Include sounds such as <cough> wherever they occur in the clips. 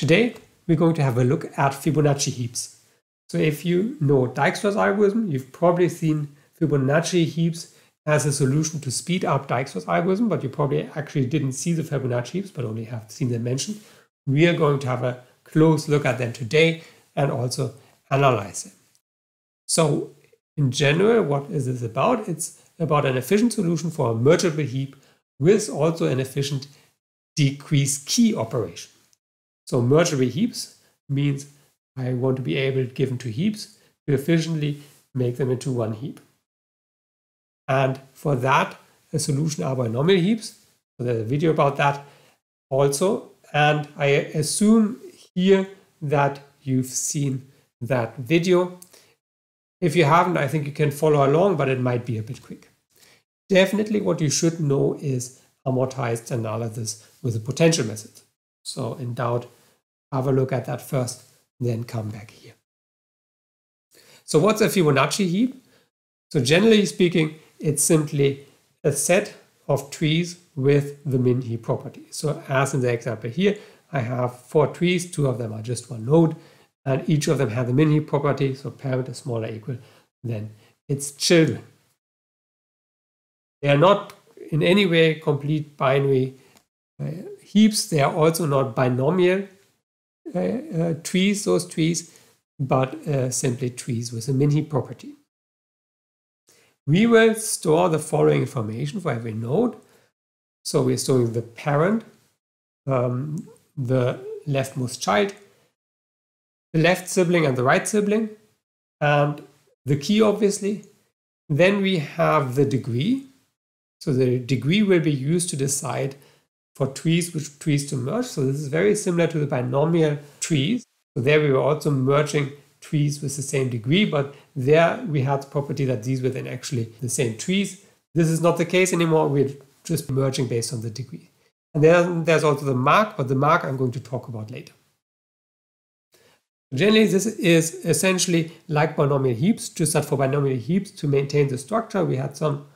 Today, we're going to have a look at Fibonacci heaps. So if you know Dijkstra's algorithm, you've probably seen Fibonacci heaps as a solution to speed up Dijkstra's algorithm, but you probably actually didn't see the Fibonacci heaps, but only have seen them mentioned. We are going to have a close look at them today and also analyze them. So in general, what is this about? It's about an efficient solution for a mergeable heap with also an efficient decrease key operation. So mergeable heaps means I want to be able, given two heaps, to efficiently make them into one heap. And for that, a solution are binomial heaps. So there's a video about that also. And I assume here that you've seen that video. If you haven't, I think you can follow along, but it might be a bit quick. Definitely what you should know is amortized analysis with the potential method. So in doubt, have a look at that first, then come back here. So what's a Fibonacci heap? So generally speaking, it's simply a set of trees with the min heap property. So as in the example here, I have four trees, two of them are just one node, and each of them have the min heap property, so parent is smaller equal than its children. They are not in any way complete binary uh, heaps. They are also not binomial trees, those trees, but uh, simply trees with a min-heap property. We will store the following information for every node. So we're storing the parent, um, the leftmost child, the left sibling and the right sibling, and the key, obviously. Then we have the degree. So the degree will be used to decide for trees which trees to merge. So this is very similar to the binomial trees. So there we were also merging trees with the same degree, but there we had the property that these were then actually the same trees. This is not the case anymore. We're just merging based on the degree. And then there's also the mark, but the mark I'm going to talk about later. Generally, this is essentially like binomial heaps, just that for binomial heaps, to maintain the structure, we had some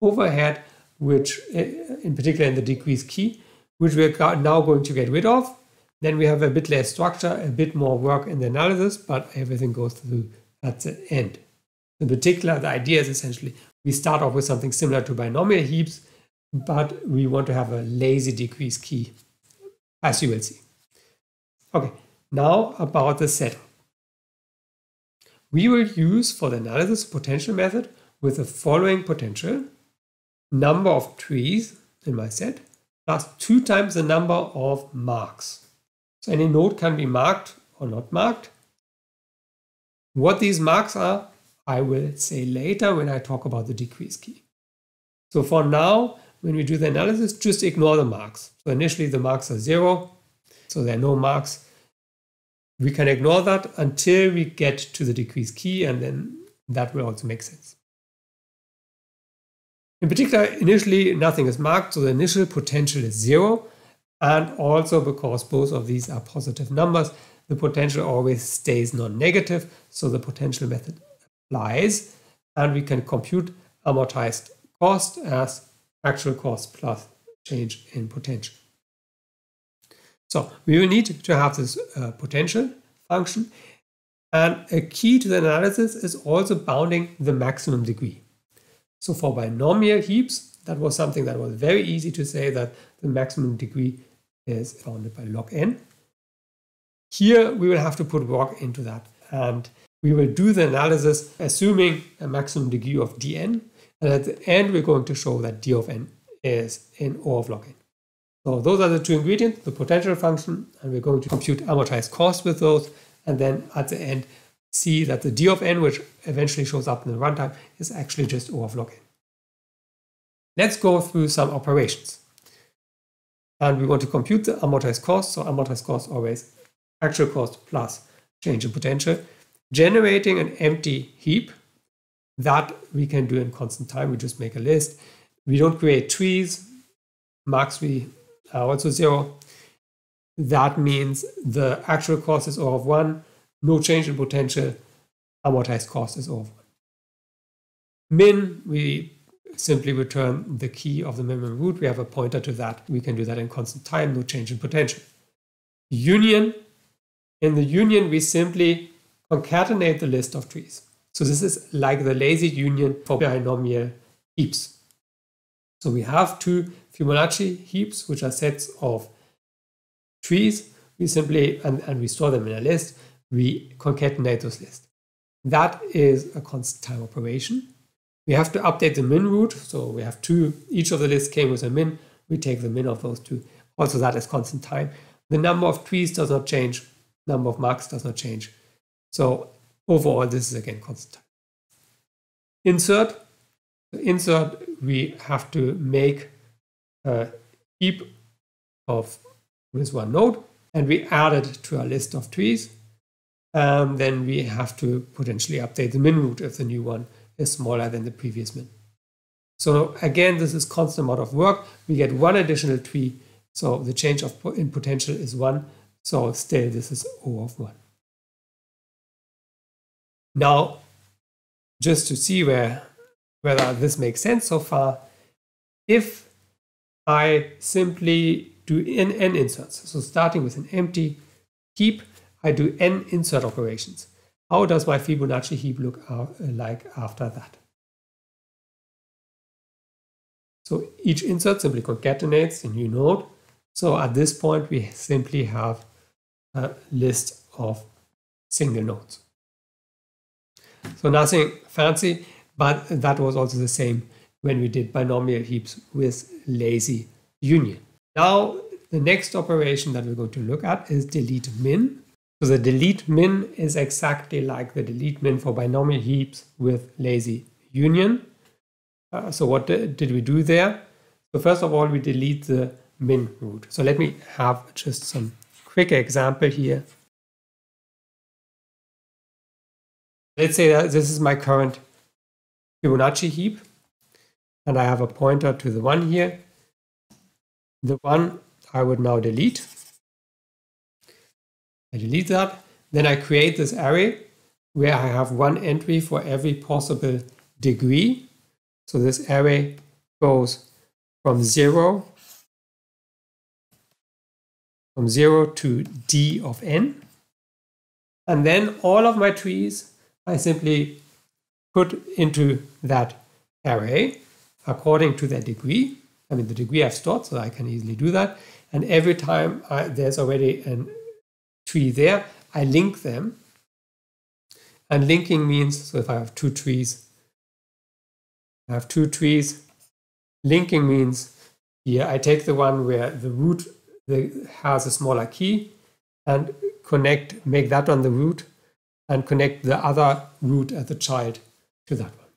overhead, which eh, in particular in the decrease key, which we're now going to get rid of. Then we have a bit less structure, a bit more work in the analysis, but everything goes through at the end. In particular, the idea is essentially we start off with something similar to binomial heaps, but we want to have a lazy decrease key, as you will see. Okay, now about the set. We will use for the analysis potential method with the following potential number of trees in my set plus 2 times the number of marks. So any node can be marked or not marked. What these marks are, I will say later when I talk about the decrease key. So for now, when we do the analysis, just ignore the marks. So initially the marks are 0, so there are no marks we can ignore that until we get to the decrease key and then that will also make sense. In particular, initially nothing is marked, so the initial potential is zero. And also because both of these are positive numbers, the potential always stays non-negative, so the potential method applies, and we can compute amortized cost as actual cost plus change in potential. So we will need to have this uh, potential function. And a key to the analysis is also bounding the maximum degree. So for binomial heaps, that was something that was very easy to say that the maximum degree is bounded by log n. Here we will have to put work into that. And we will do the analysis assuming a maximum degree of dn. And at the end, we're going to show that d of n is in O of log n. So those are the two ingredients, the potential function, and we're going to compute amortized cost with those, and then at the end, see that the d of n, which eventually shows up in the runtime, is actually just O of log n. Let's go through some operations. And we want to compute the amortized cost, so amortized cost always actual cost plus change in potential, generating an empty heap that we can do in constant time. We just make a list. We don't create trees. Marks we uh, also zero. That means the actual cost is O of 1, no change in potential, amortized cost is O of Min, we simply return the key of the minimum root. We have a pointer to that. We can do that in constant time, no change in potential. Union, In the union, we simply concatenate the list of trees. So this is like the lazy union for binomial heaps. So we have two Fibonacci heaps, which are sets of trees. We simply, and, and we store them in a list, we concatenate those lists. That is a constant time operation. We have to update the min root. So we have two, each of the lists came with a min. We take the min of those two. Also that is constant time. The number of trees does not change. Number of marks does not change. So overall, this is again constant time. Insert. Insert, we have to make a heap of with one node and we add it to our list of trees. Um, then we have to potentially update the min root if the new one is smaller than the previous min. So again, this is constant amount of work. We get one additional tree. So the change of in potential is one. So still this is O of one. Now, just to see where whether this makes sense so far, if I simply do n, n inserts, so starting with an empty heap, I do n insert operations. How does my Fibonacci heap look uh, like after that? So each insert simply concatenates a new node. So at this point, we simply have a list of single nodes. So nothing fancy, but that was also the same when we did binomial heaps with lazy union. Now, the next operation that we're going to look at is delete min. So the delete min is exactly like the delete min for binomial heaps with lazy union. Uh, so what did we do there? So first of all, we delete the min root. So let me have just some quick example here. Let's say that this is my current Fibonacci heap, and I have a pointer to the one here. The one I would now delete. I delete that. Then I create this array where I have one entry for every possible degree. So this array goes from zero from 0 to d of n. And then all of my trees I simply put into that array according to their degree. I mean, the degree I've stored, so I can easily do that. And every time I, there's already a tree there, I link them. And linking means, so if I have two trees, I have two trees. Linking means here I take the one where the root has a smaller key and connect, make that one the root and connect the other root as a child to that one.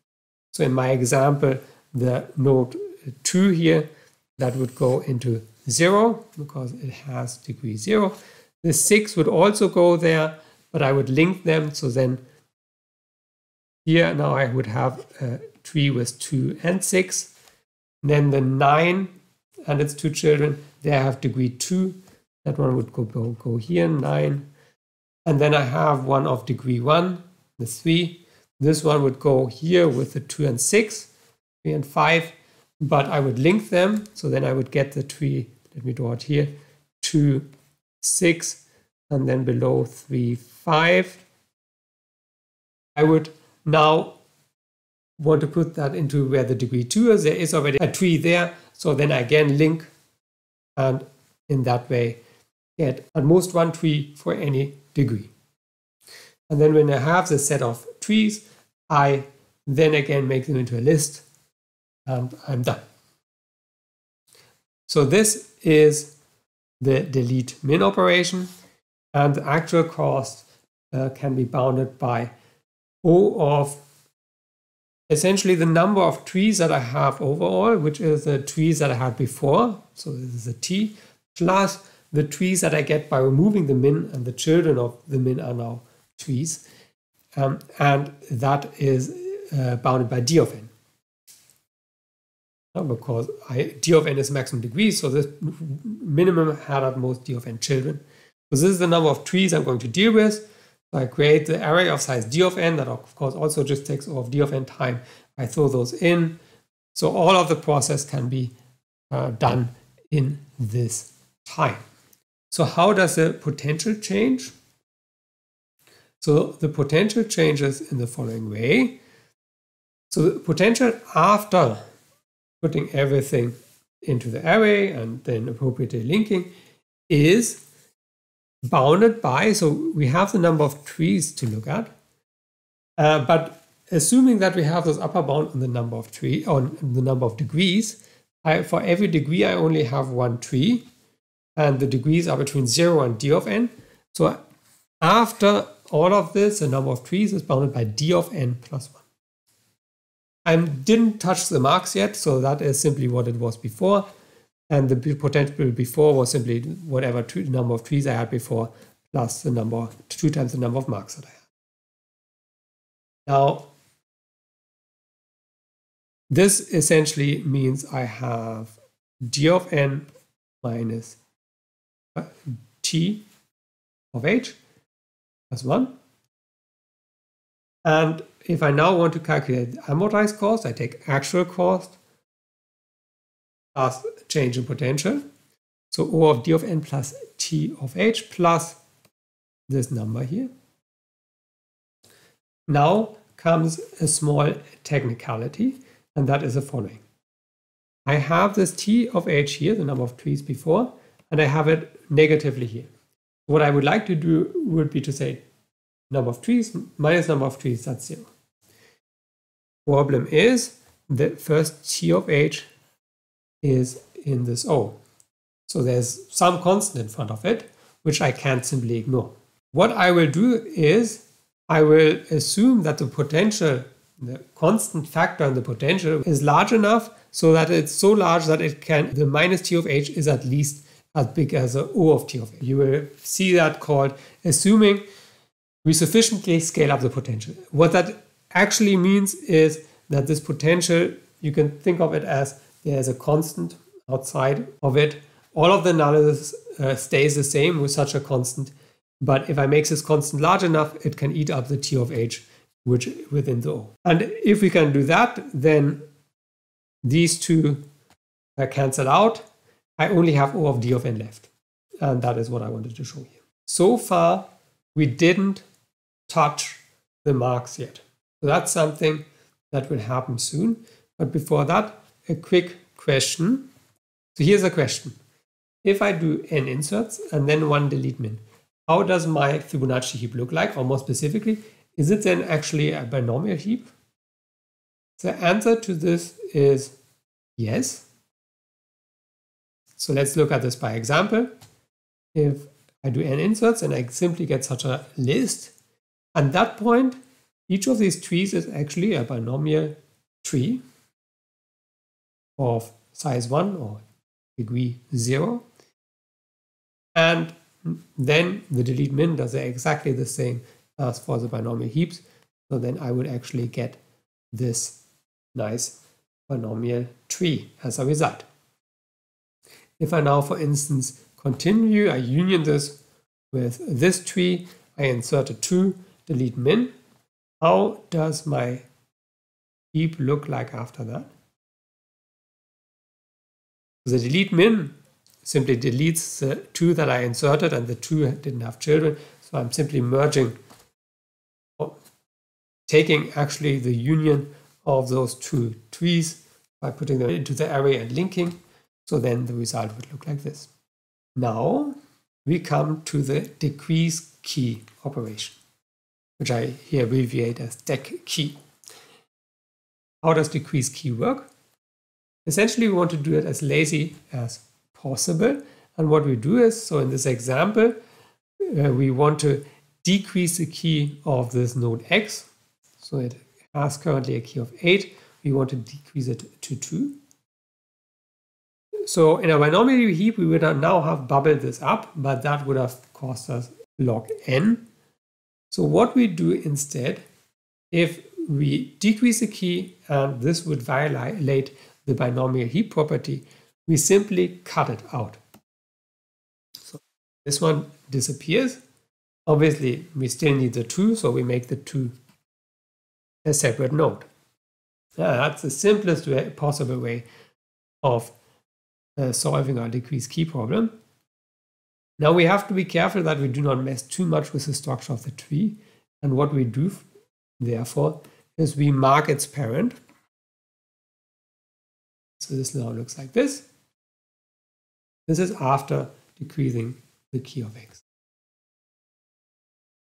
So in my example, the node 2 here, that would go into 0 because it has degree 0. The 6 would also go there, but I would link them. So then here now I would have uh, a tree with 2 and 6. then the 9 and its two children, they have degree 2. That one would go, go, go here, 9. And then I have one of degree 1, the 3. This one would go here with the 2 and 6, 3 and 5. But I would link them. So then I would get the tree, let me draw it here, 2, 6, and then below 3, 5. I would now want to put that into where the degree 2 is. There is already a tree there. So then I again link and in that way get at most one tree for any degree. And then when I have the set of trees, I then again make them into a list and I'm done. So this is the delete min operation and the actual cost uh, can be bounded by O of essentially the number of trees that I have overall, which is the trees that I had before. So this is a T, plus the trees that I get by removing the min, and the children of the min are now trees. Um, and that is uh, bounded by d of n. because I, d of n is maximum degree, so this minimum had at most d of n children. So this is the number of trees I'm going to deal with. So I create the array of size d of n that of course also just takes of d of n time. I throw those in. So all of the process can be uh, done in this time. So how does the potential change? So the potential changes in the following way. So the potential after putting everything into the array and then appropriately linking is bounded by, so we have the number of trees to look at, uh, but assuming that we have this upper bound on the number of tree on the number of degrees, I, for every degree I only have one tree, and the degrees are between 0 and d of n. So after all of this, the number of trees is bounded by d of n plus 1. I didn't touch the marks yet, so that is simply what it was before. And the potential before was simply whatever number of trees I had before plus the number, two times the number of marks that I had. Now, this essentially means I have d of n minus uh, t of h as plus 1. And if I now want to calculate amortized cost, I take actual cost plus change in potential. So O of d of n plus t of h plus this number here. Now comes a small technicality, and that is the following. I have this t of h here, the number of trees before, and I have it negatively here. What I would like to do would be to say number of trees minus number of trees, that's zero. Problem is the first t of h is in this O. So there's some constant in front of it, which I can't simply ignore. What I will do is I will assume that the potential, the constant factor in the potential is large enough so that it's so large that it can, the minus t of h is at least as big as the O of t of h. You will see that called assuming we sufficiently scale up the potential. What that actually means is that this potential, you can think of it as there's a constant outside of it. All of the analysis uh, stays the same with such a constant. But if I make this constant large enough, it can eat up the T of H which within the O. And if we can do that, then these two cancel out. I only have O of D of N left. And that is what I wanted to show you. So far, we didn't touch the marks yet. So that's something that will happen soon. But before that, a quick question. So here's a question. If I do n inserts and then one delete min, how does my Fibonacci heap look like? Or more specifically, is it then actually a binomial heap? The answer to this is yes. So let's look at this by example. If I do n inserts and I simply get such a list, at that point, each of these trees is actually a binomial tree of size 1 or degree 0. And then the delete min does exactly the same as for the binomial heaps. So then I would actually get this nice binomial tree as a result. If I now, for instance, continue, I union this with this tree, I insert a 2, delete min. How does my heap look like after that? The delete min simply deletes the two that I inserted and the two didn't have children. So I'm simply merging, taking actually the union of those two trees by putting them into the array and linking. So then the result would look like this. Now we come to the decrease key operation, which I here abbreviate as dec key. How does decrease key work? Essentially, we want to do it as lazy as possible. And what we do is, so in this example, uh, we want to decrease the key of this node x. So it has currently a key of 8. We want to decrease it to 2. So in a binomial heap, we would now have bubbled this up, but that would have cost us log n. So what we do instead, if we decrease the key, and this would violate the binomial heap property, we simply cut it out. So this one disappears. Obviously, we still need the 2, so we make the 2 a separate node. Yeah, that's the simplest way, possible way of uh, solving our decreased key problem. Now we have to be careful that we do not mess too much with the structure of the tree. And what we do, therefore, is we mark its parent. So this now looks like this. This is after decreasing the key of x.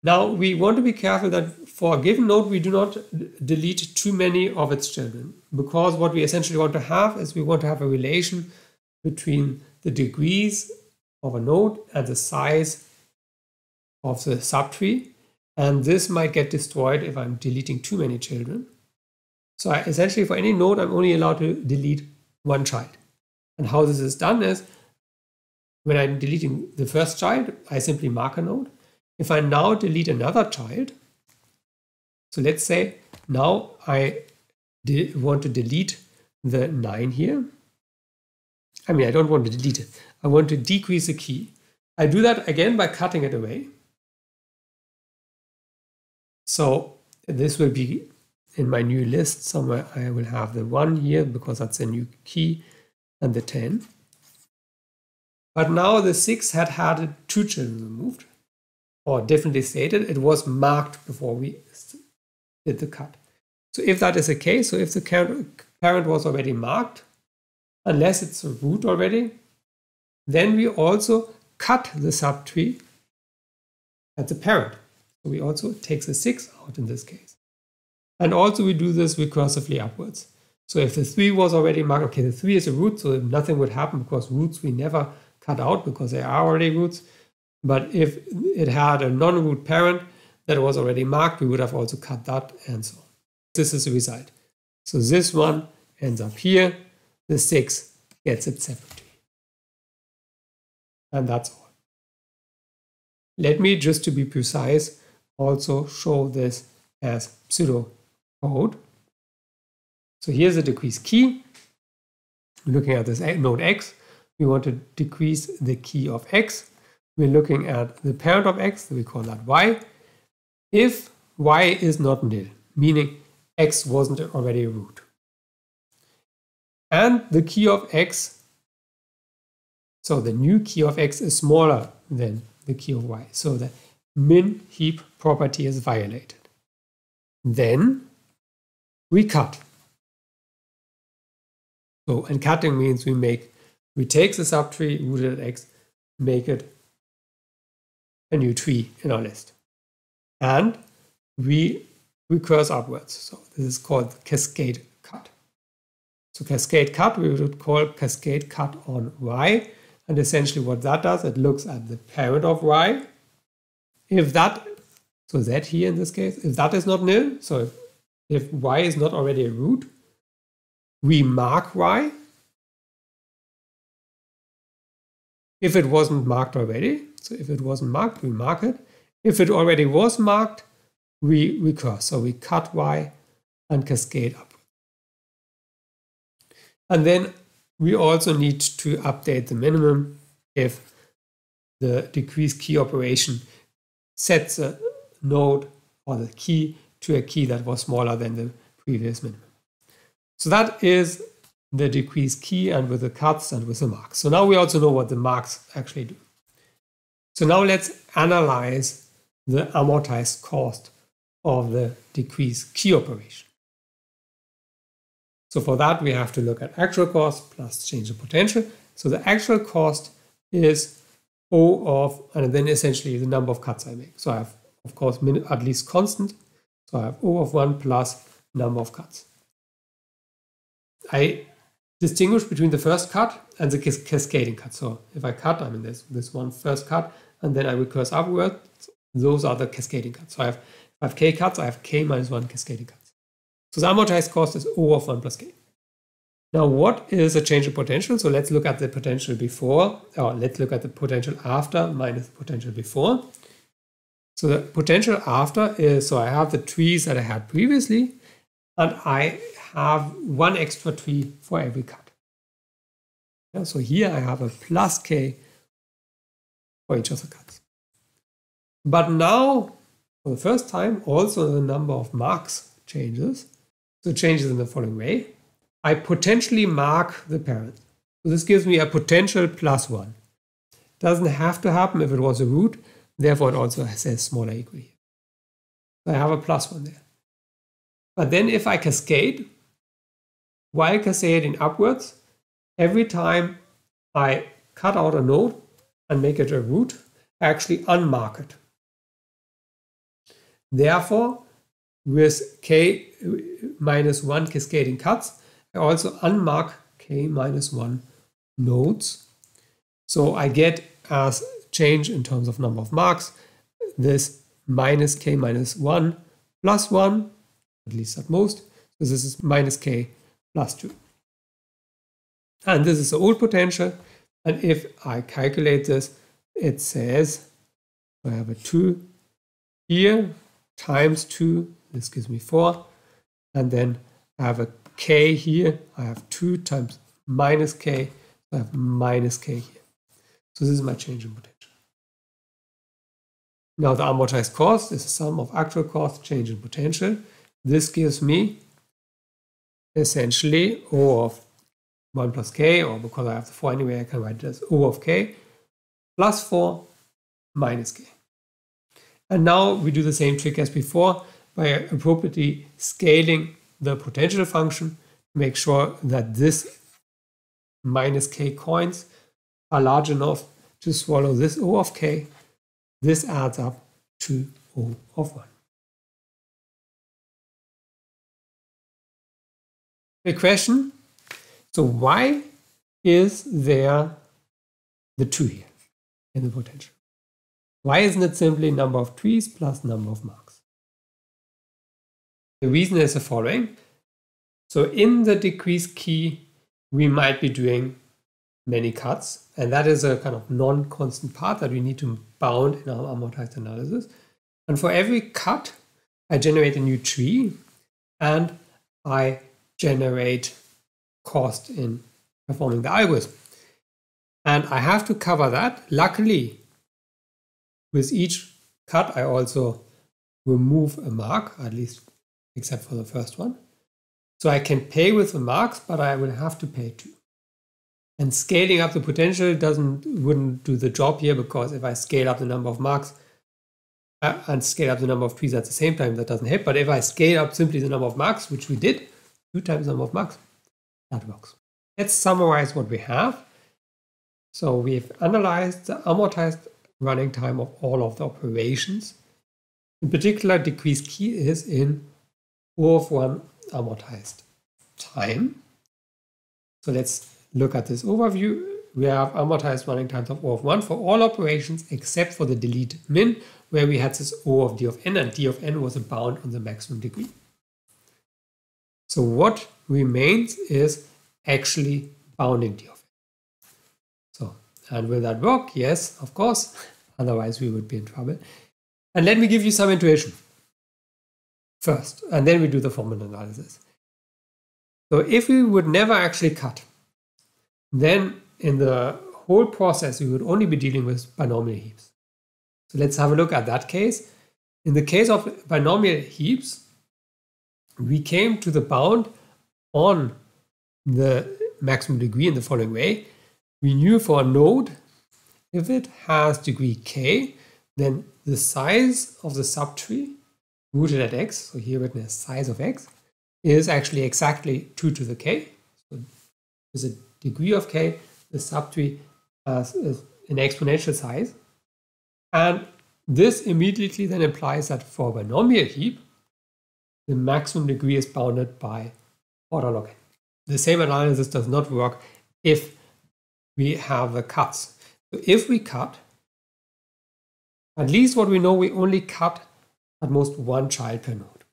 Now we want to be careful that for a given node we do not delete too many of its children because what we essentially want to have is we want to have a relation between the degrees of a node and the size of the subtree and this might get destroyed if I'm deleting too many children. So I, essentially for any node I'm only allowed to delete one child. And how this is done is when I'm deleting the first child, I simply mark a node. If I now delete another child, so let's say now I want to delete the 9 here. I mean, I don't want to delete it. I want to decrease the key. I do that again by cutting it away. So this will be in my new list somewhere. I will have the 1 here because that's a new key and the 10. But now the 6 had had two children removed, or differently stated, it was marked before we did the cut. So if that is the case, so if the parent was already marked, unless it's a root already, then we also cut the subtree at the parent. So we also take the 6 out in this case. And also we do this recursively upwards. So if the 3 was already marked, okay, the 3 is a root, so nothing would happen because roots we never cut out because they are already roots. But if it had a non-root parent that was already marked, we would have also cut that and so on. This is the result. So this one ends up here. The 6 gets it separately. And that's all. Let me, just to be precise, also show this as pseudo code. So here's a decrease key. Looking at this node x, we want to decrease the key of x. We're looking at the parent of x, we call that y. If y is not nil, meaning x wasn't already a root. And the key of x, so the new key of x is smaller than the key of y. So the min heap property is violated. Then we cut. So, and cutting means we make we take the subtree rooted at x, make it a new tree in our list. And we recurse upwards. So this is called cascade cut. So cascade cut, we would call cascade cut on y. And essentially what that does, it looks at the parent of y. If that, so z here in this case, if that is not nil, so if y is not already a root, we mark y if it wasn't marked already. So if it wasn't marked, we mark it. If it already was marked, we recurse. So we cut y and cascade up. And then we also need to update the minimum if the decrease key operation sets a node or the key to a key that was smaller than the previous minimum. So that is the decrease key and with the cuts and with the marks. So now we also know what the marks actually do. So now let's analyze the amortized cost of the decrease key operation. So for that, we have to look at actual cost plus change of potential. So the actual cost is O of, and then essentially the number of cuts I make. So I have, of course, at least constant. So I have O of 1 plus number of cuts. I distinguish between the first cut and the cascading cut. So if I cut, I mean, there's this one first cut, and then I recurse upwards. Those are the cascading cuts. So I have, I have k cuts, I have k minus 1 cascading cuts. So the amortized cost is O of 1 plus k. Now, what is a change in potential? So let's look at the potential before, or let's look at the potential after minus the potential before. So the potential after is, so I have the trees that I had previously, and I have one extra tree for every cut. Yeah, so here I have a plus k for each of the cuts. But now, for the first time, also the number of marks changes. So it changes in the following way. I potentially mark the parent. So this gives me a potential plus one. Doesn't have to happen if it was a root. Therefore, it also says smaller equal here. So I have a plus 1 there. But then if I cascade, while cascading upwards, every time I cut out a node and make it a root, I actually unmark it. Therefore, with k minus 1 cascading cuts, I also unmark k minus 1 nodes. So I get as change in terms of number of marks this minus k minus 1 plus 1, at least at most. So this is minus k plus 2. And this is the old potential. And if I calculate this, it says I have a 2 here times 2, this gives me 4. And then I have a k here, I have 2 times minus k, so I have minus k here. So this is my change in potential. Now the amortized cost is the sum of actual cost, change in potential. This gives me essentially O of 1 plus k, or because I have the 4 anyway, I can write it as O of k plus 4 minus k. And now we do the same trick as before by appropriately scaling the potential function to make sure that this minus k coins are large enough to swallow this O of k. This adds up to O of 1. The question, so why is there the 2 here in the potential? Why isn't it simply number of trees plus number of marks? The reason is the following. So in the decrease key, we might be doing many cuts, and that is a kind of non-constant part that we need to bound in our amortized analysis. And for every cut, I generate a new tree, and I generate cost in performing the algorithm. And I have to cover that. Luckily, with each cut, I also remove a mark, at least except for the first one. So I can pay with the marks, but I will have to pay two. And scaling up the potential doesn't wouldn't do the job here because if I scale up the number of marks uh, and scale up the number of trees at the same time, that doesn't help. But if I scale up simply the number of marks, which we did, two times the number of marks, that works. Let's summarize what we have. So we've analyzed the amortized running time of all of the operations. In particular, decrease key is in O of 1 amortized time. So let's look at this overview. We have amortized running times of O of 1 for all operations except for the delete min, where we had this O of d of n, and d of n was a bound on the maximum degree. So what remains is actually bounding d of n. So, and will that work? Yes, of course. <laughs> Otherwise, we would be in trouble. And let me give you some intuition first, and then we do the formal analysis. So if we would never actually cut, then in the whole process, we would only be dealing with binomial heaps. So let's have a look at that case. In the case of binomial heaps, we came to the bound on the maximum degree in the following way. We knew for a node, if it has degree k, then the size of the subtree rooted at x, so here written as size of x, is actually exactly 2 to the k. So with a degree of k, the subtree has uh, an exponential size. And this immediately then implies that for a binomial heap, the maximum degree is bounded by order log n. The same analysis does not work if we have the cuts. So if we cut, at least what we know, we only cut at most one child per node.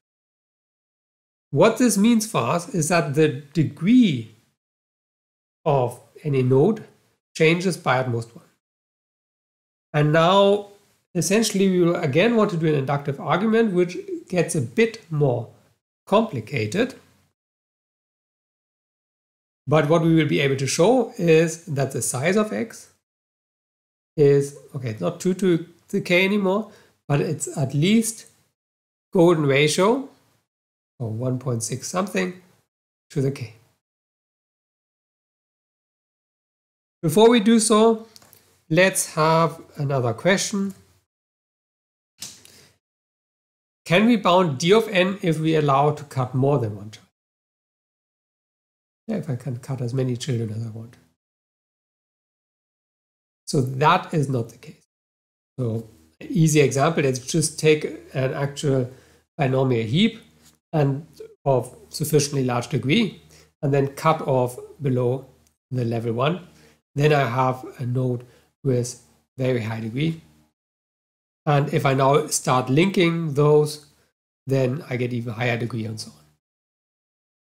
What this means for us is that the degree of any node changes by at most one. And now, essentially, we will again want to do an inductive argument, which gets a bit more complicated. But what we will be able to show is that the size of x is, okay, it's not 2 to the k anymore, but it's at least golden ratio, or 1.6 something, to the k. Before we do so, let's have another question. can we bound d of n if we allow to cut more than one child? Yeah, if I can cut as many children as I want. So that is not the case. So easy example, let's just take an actual binomial heap and of sufficiently large degree and then cut off below the level one. Then I have a node with very high degree. And if I now start linking those, then I get even higher degree and so on.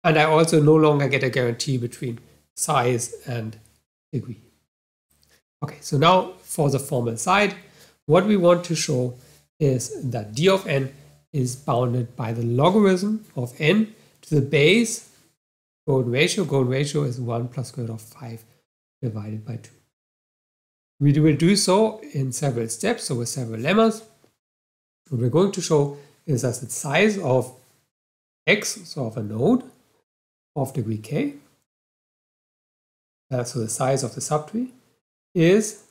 And I also no longer get a guarantee between size and degree. Okay, so now for the formal side, what we want to show is that d of n is bounded by the logarithm of n to the base golden ratio. Golden ratio is 1 plus square root of 5 divided by 2. We will do so in several steps, so with several lemmas. What we're going to show is that the size of x, so of a node, of degree k, uh, so the size of the subtree, is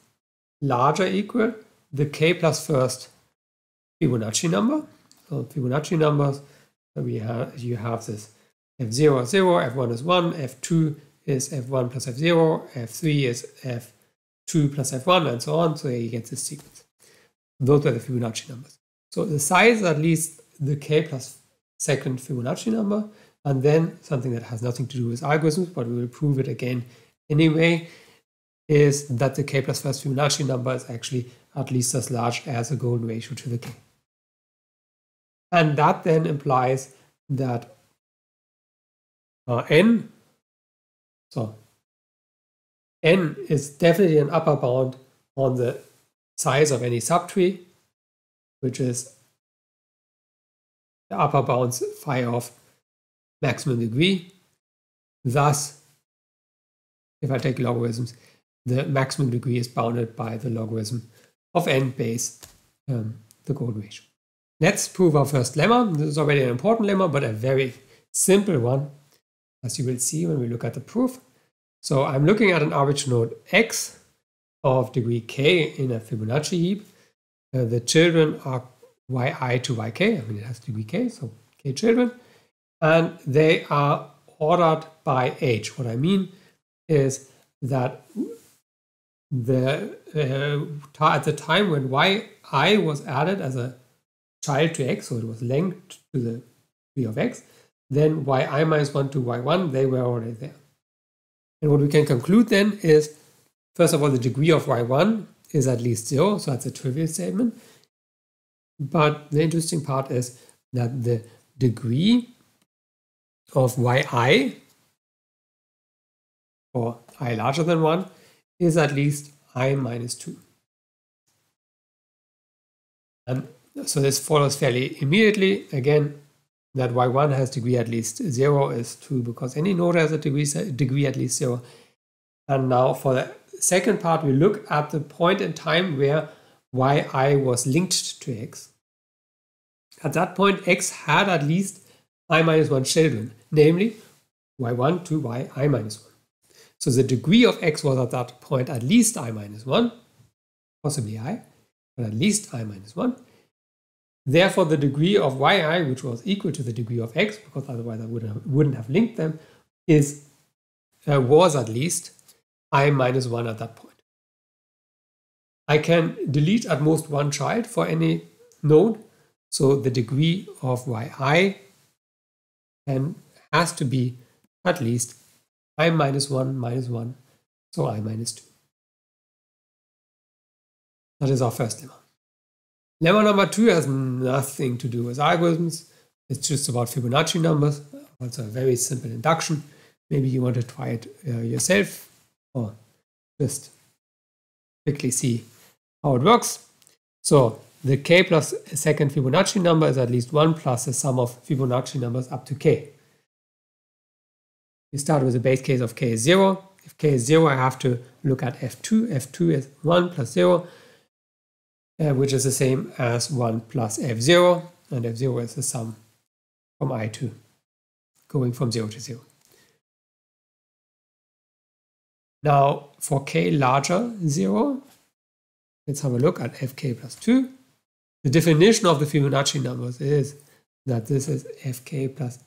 larger equal the k plus first Fibonacci number. So Fibonacci numbers, we have you have this f0 is 0, f1 is 1, f2 is f1 plus f0, f3 is f2 plus f1, and so on. So you get this sequence. Those are the Fibonacci numbers. So the size is at least the k plus second Fibonacci number, and then something that has nothing to do with algorithms, but we will prove it again anyway, is that the k plus first Fibonacci number is actually at least as large as a golden ratio to the k. And that then implies that uh, n, so n is definitely an upper bound on the size of any subtree, which is the upper bounds phi of maximum degree. Thus, if I take logarithms, the maximum degree is bounded by the logarithm of n base um, the golden ratio. Let's prove our first lemma. This is already an important lemma, but a very simple one, as you will see when we look at the proof. So I'm looking at an arbitrary node x of degree k in a Fibonacci heap. Uh, the children are yi to yk, I mean it has degree k, so k children, and they are ordered by age. What I mean is that the uh, at the time when yi was added as a child to x, so it was linked to the tree of x, then yi minus 1 to y1, they were already there. And what we can conclude then is, first of all, the degree of y1 is at least 0, so that's a trivial statement. But the interesting part is that the degree of yi, or i larger than 1, is at least i minus 2. And so this follows fairly immediately. Again, that y1 has degree at least 0 is true because any node has a degree, degree at least 0. And now for the second part, we look at the point in time where yi was linked to x. At that point, x had at least i minus 1 children, namely y1 to yi minus 1. So the degree of x was at that point at least i minus 1, possibly i, but at least i minus 1. Therefore, the degree of yi, which was equal to the degree of x, because otherwise I would have, wouldn't have linked them, is uh, was at least i minus 1 at that point. I can delete at most one child for any node, so the degree of yi and has to be at least i minus 1 minus 1, so i minus 2. That is our first lemma. Lemma number 2 has nothing to do with algorithms. It's just about Fibonacci numbers. Also a very simple induction. Maybe you want to try it uh, yourself or just quickly see how it works. So the k plus second Fibonacci number is at least 1 plus the sum of Fibonacci numbers up to k. We start with the base case of k is 0. If k is 0, I have to look at f2. f2 is 1 plus 0, uh, which is the same as 1 plus f0. And f0 is the sum from i to going from 0 to 0. Now, for k larger 0, let's have a look at fk plus 2. the definition of the Fibonacci numbers is that this is fk plus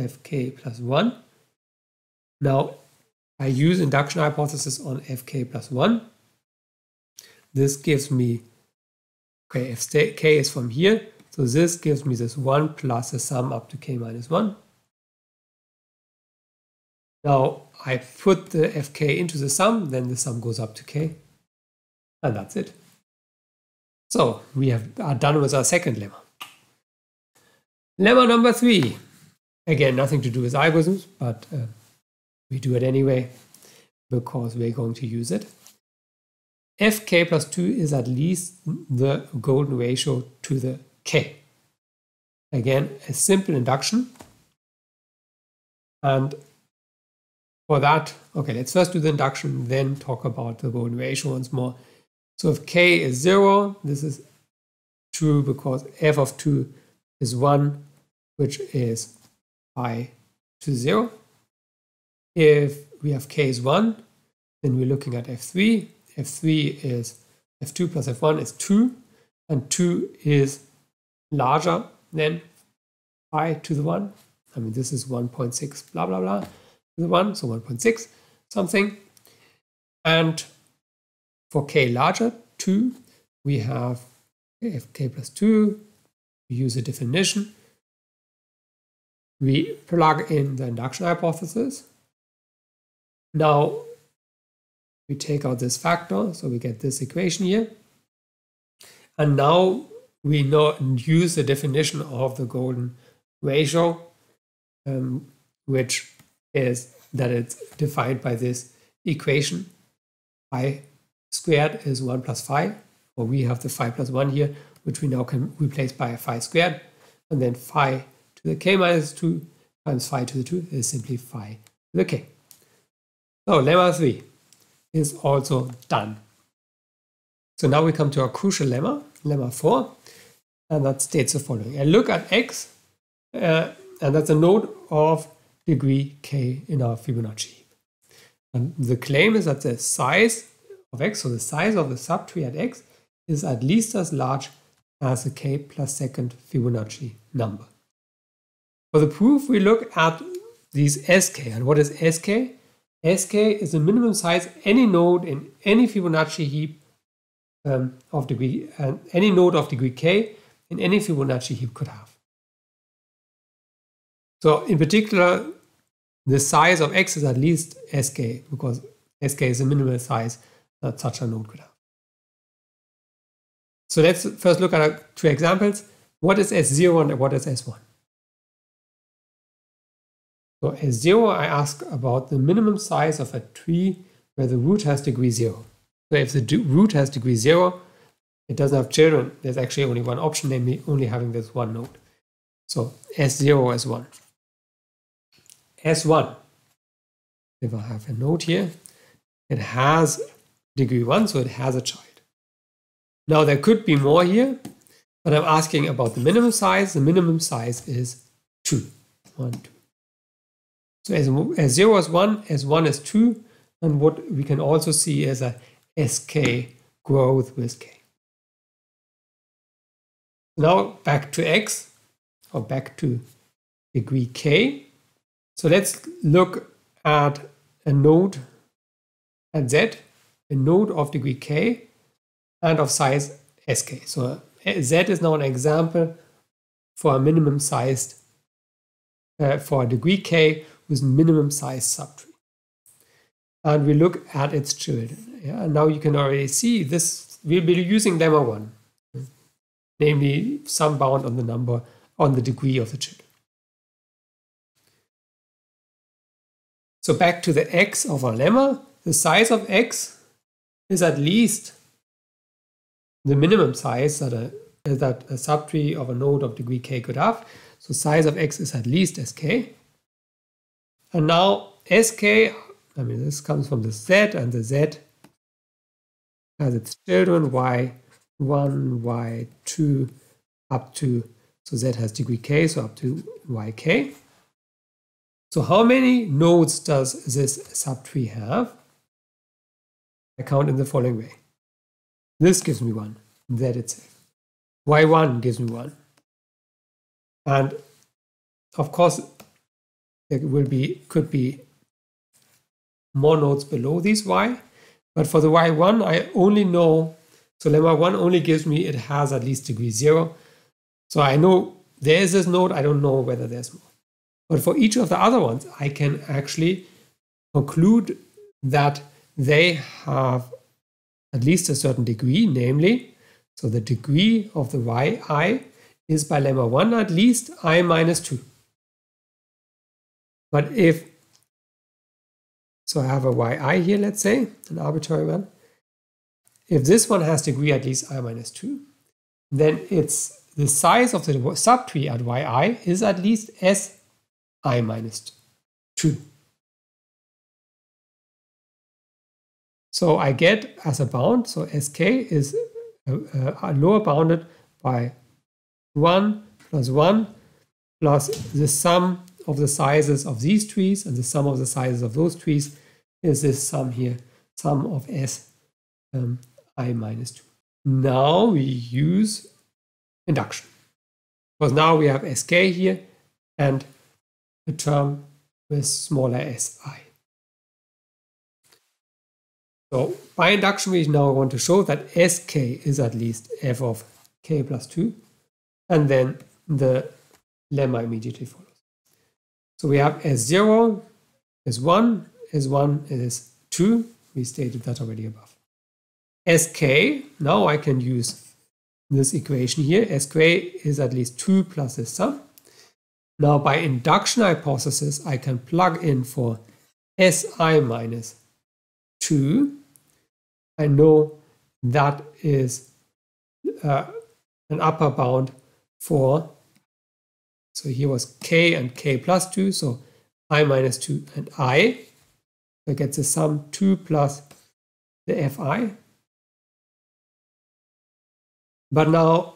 fk plus 1. Now, I use induction hypothesis on fk plus 1. This gives me, okay, if k is from here, so this gives me this 1 plus the sum up to k minus 1. Now I put the fk into the sum, then the sum goes up to k, and that's it. So we have, are done with our second lemma. Lemma number three. Again, nothing to do with algorithms, but uh, we do it anyway because we're going to use it. Fk plus 2 is at least the golden ratio to the k. Again, a simple induction. And for that, okay, let's first do the induction, then talk about the golden ratio once more. So if k is 0, this is true because f of 2 is 1, which is phi to 0. If we have k is 1, then we're looking at f3. F3 is f2 plus f1 is 2, and 2 is larger than phi to the 1. I mean, this is 1.6 blah, blah, blah to the 1, so 1.6 something. And for k larger, 2, we have if k plus 2, we use a definition. We plug in the induction hypothesis. Now we take out this factor, so we get this equation here. And now we know, use the definition of the golden ratio, um, which is that it's defined by this equation phi squared is 1 plus phi, or we have the phi plus 1 here, which we now can replace by phi squared, and then phi to the k minus 2 times phi to the 2 is simply phi to the k. So lemma 3 is also done. So now we come to our crucial lemma, lemma 4, and that states the following. I look at x, uh, and that's a node of degree k in our Fibonacci. And the claim is that the size of x, so the size of the subtree at x, is at least as large as the k plus second Fibonacci number. For the proof, we look at these sk. And what is sk? Sk is the minimum size any node in any Fibonacci heap um, of degree, uh, any node of degree k in any Fibonacci heap could have. So in particular, the size of x is at least sk because sk is the minimal size that such a node could have. So let's first look at two examples. What is S0 and what is S1? So S0, I ask about the minimum size of a tree where the root has degree 0. So if the root has degree 0, it doesn't have children. There's actually only one option, namely only having this one node. So S0, S1. S1, if I have a node here, it has degree 1, so it has a child. Now there could be more here, but I'm asking about the minimum size. The minimum size is 2. 1, 2. So as, as 0 is 1, as 1 is 2, and what we can also see is a sk growth with k. Now back to x, or back to degree k. So let's look at a node at z, a node of degree k, and of size sk. So z is now an example for a minimum sized, uh, for a degree k with minimum size subtree. And we look at its children. Yeah? And now you can already see this, we'll be using lemma 1, namely some bound on the number, on the degree of the children. So back to the x of our lemma, the size of x is at least the minimum size that a, that a subtree of a node of degree k could have. So size of x is at least sk. And now sk, I mean, this comes from the z, and the z has its children y1, y2, up to, so z has degree k, so up to yk. So how many nodes does this subtree have? I count in the following way. This gives me one, that itself. y1 gives me 1. And of course, there will be could be more nodes below these y, but for the y1, I only know, so lemma 1 only gives me it has at least degree 0. So I know there is this node, I don't know whether there's more. But for each of the other ones, I can actually conclude that they have at least a certain degree, namely, so the degree of the yi is by lemma 1 at least i minus 2. But if, so I have a yi here, let's say, an arbitrary one. If this one has degree at least i minus 2, then it's the size of the subtree at yi is at least s i minus 2. So I get as a bound, so sk is uh, uh, lower bounded by 1 plus 1 plus the sum of the sizes of these trees and the sum of the sizes of those trees is this sum here, sum of s um, i minus 2. Now we use induction. Because now we have sk here and a term with smaller si. So by induction, we now want to show that sk is at least f of k plus 2, and then the lemma immediately follows. So we have s0 is 1, s1 is 2. We stated that already above. sk, now I can use this equation here. sk is at least 2 plus this sum. Now by induction hypothesis, I can plug in for si minus 2 I know that is uh, an upper bound for, so here was k and k plus 2, so i minus 2 and i. So I get the sum 2 plus the fi. But now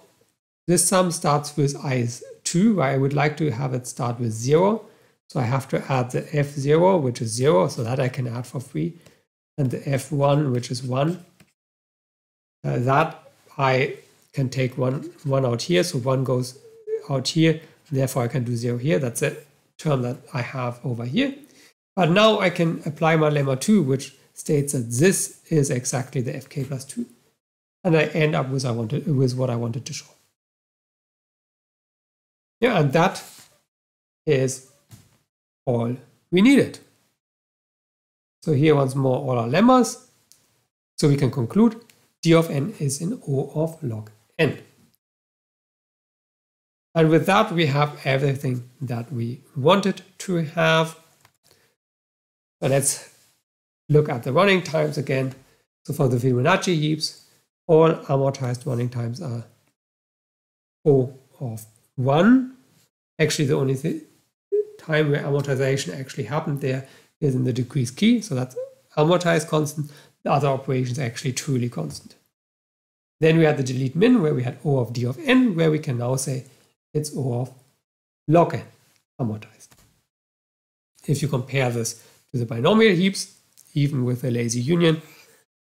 this sum starts with i is 2, I would like to have it start with 0. So I have to add the f0, which is 0, so that I can add for free and the f1, which is 1. Uh, that I can take one, one out here, so 1 goes out here, therefore I can do 0 here. That's a term that I have over here. But now I can apply my lemma 2, which states that this is exactly the fk plus 2. And I end up with, I wanted, with what I wanted to show. Yeah, and that is all we needed. So here once more all our lemmas. So we can conclude d of n is in O of log n. And with that, we have everything that we wanted to have. So let's look at the running times again. So for the Fibonacci heaps, all amortized running times are O of 1. Actually, the only th time where amortization actually happened there is in the decrease key. So that's amortized constant. The other operations are actually truly constant. Then we had the delete min where we had O of D of n, where we can now say it's of log n amortized. If you compare this to the binomial heaps, even with a lazy union,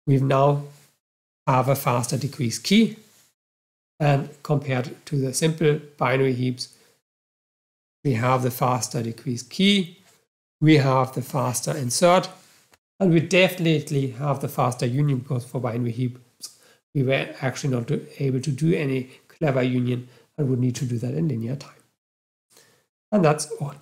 we now have a faster decrease key. And compared to the simple binary heaps, we have the faster decrease key we have the faster insert, and we definitely have the faster union because for binary heaps, we were actually not able to do any clever union and would need to do that in linear time. And that's all.